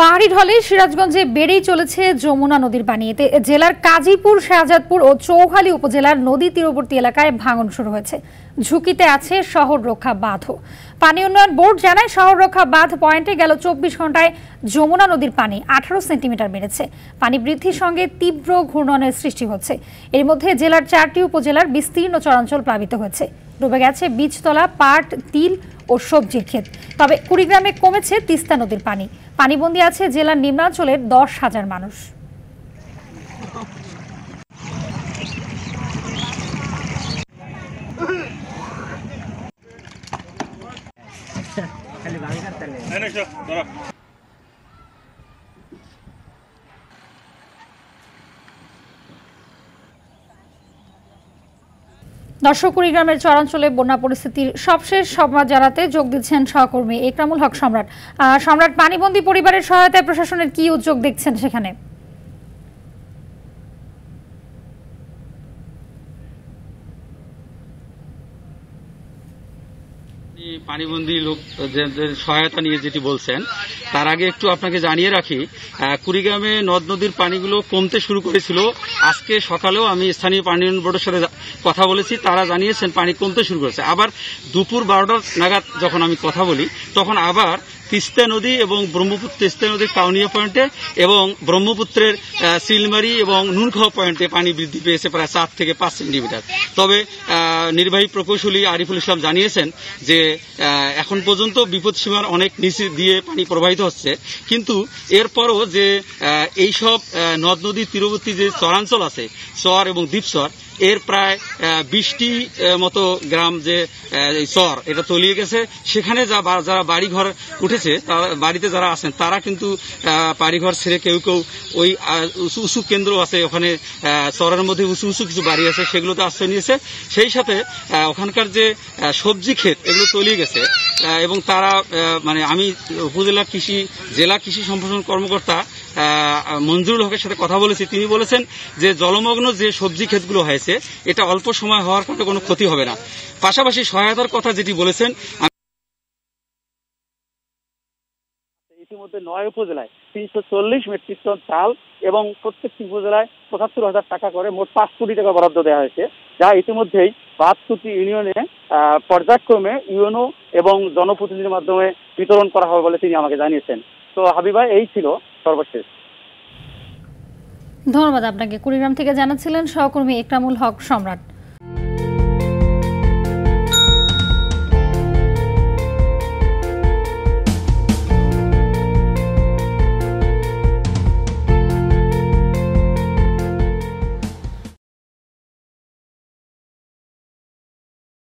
পাহাড়ি ঢলে সিরাজগঞ্জে বেড়েই চলেছে যমুনা নদীর পানি। এতে জেলার কাজীপুর, শাহজাদপুর ও চৌহালি উপজেলার নদী তীরবর্তী এলাকায় ভাঙন শুরু হয়েছে। ঝুঁকিতে আছে শহর রক্ষা বাঁধও। পানি উন্নয়ন বোর্ড জানায় শহর রক্ষা বাঁধ পয়েন্টে গেল চব্বিশ ঘন্টায় যমুনা নদীর পানি আঠারো সেন্টিমিটার বেড়েছে। পানি বৃদ্ধির সঙ্গে তীব্র ঘূর্ণনের সৃষ্টি হচ্ছে। এর মধ্যে জেলার চারটি উপজেলার বিস্তীর্ণ চরাঞ্চল প্লাবিত হয়েছে। ডুবে গেছে বীজতলা, পাট, তিল ও সবজির ক্ষেত। তবে কুড়িগ্রামে কমেছে তিস্তা নদীর পানি। পানিবন্দী আছে জেলার নিম্নাঞ্চলের দশ হাজার মানুষ। দর্শক কুড়িগ্রামের চরাঞ্চলে বন্যা পরিস্থিতির সবশেষ সংবাদ জানাতে যোগ দিচ্ছেন সহকর্মী একরামুল হক সম্রাট। আহ, সম্রাট পানিবন্দী পরিবারের সহায়তায় প্রশাসনের কি উদ্যোগ দেখছেন সেখানে? পানিবন্দী লোক সহায়তা নিয়ে যেটি বলছেন, তার আগে একটু আপনাকে জানিয়ে রাখি কুড়িগ্রামে নদ নদীর পানিগুলো কমতে শুরু করেছিল। আজকে সকালেও আমি স্থানীয় পানি বোর্ডের সাথে কথা বলেছি, তারা জানিয়েছেন পানি কমতে শুরু করেছে। আবার দুপুর বারোটা নাগাদ যখন আমি কথা বলি, তখন আবার তিস্তা নদী এবং ব্রহ্মপুত্র, তিস্তা নদীর কাউনিয়া পয়েন্টে এবং ব্রহ্মপুত্রের সিলমারি এবং নুনখাওয়া পয়েন্টে পানি বৃদ্ধি পেয়েছে প্রায় চার থেকে পাঁচ সেন্টিমিটার। তবে নির্বাহী প্রকৌশলী আরিফুল ইসলাম জানিয়েছেন যে এখন পর্যন্ত বিপদ সীমার অনেক নিচে দিয়ে পানি প্রবাহিত হচ্ছে। কিন্তু এরপরও যে এইসব নদ নদীর তীরবর্তী যে চরাঞ্চল আছে, চর এবং দ্বীপচর এর প্রায় বিশটি মতো গ্রাম যে চর, এটা তলিয়ে গেছে। সেখানে যা যারা বাড়ি ঘর উঠেছে তারা বাড়িতে যারা আছেন, তারা কিন্তু বাড়িঘর ছেড়ে কেউ কেউ ওই উঁচু উঁচু কেন্দ্র আছে, ওখানে চরের মধ্যে উঁচু উঁচু কিছু বাড়ি আছে, সেগুলোতে আশ্রয় নিয়েছে। সেই সাথে ওখানকার যে সবজি ক্ষেত, এগুলো তলিয়ে গেছে। এবং তারা মানে আমি উপজেলা কৃষি, জেলা কৃষি সম্প্রসারণ কর্মকর্তা মঞ্জুরুল হকের সাথে কথা বলেছি। তিনি বলেছেন যে, জলমগ্ন যে সবজি ক্ষেতগুলো হয়েছে, এটা অল্প সময় হওয়ার কারণে কোনো ক্ষতি হবে না। পাশাপাশি সহায়তার কথা যেটি বলেছেন ইতিমধ্যে নয় উপজেলায় তিনশো চল্লিশ মেট্রিক টন চাল এবং প্রত্যেকটি উপজেলায় পঁচাত্তর হাজার টাকা করে মোট পাঁচ কোটি টাকা বরাদ্দ দেওয়া হয়েছে, যা ইতিমধ্যেই বাহাত্তরটি ইউনিয়নে পর্যায়ক্রমে ইউএনও এবং জনপ্রতিনিধির মাধ্যমে বিতরণ করা হবে বলে তিনি আমাকে জানিয়েছেন। তো হাবিবা এই ছিল সর্বশেষ। ধন্যবাদ আপনাকে। কুড়িগ্রাম থেকে জানাচ্ছিলেন সহকর্মী একরামুল হক সম্রাট।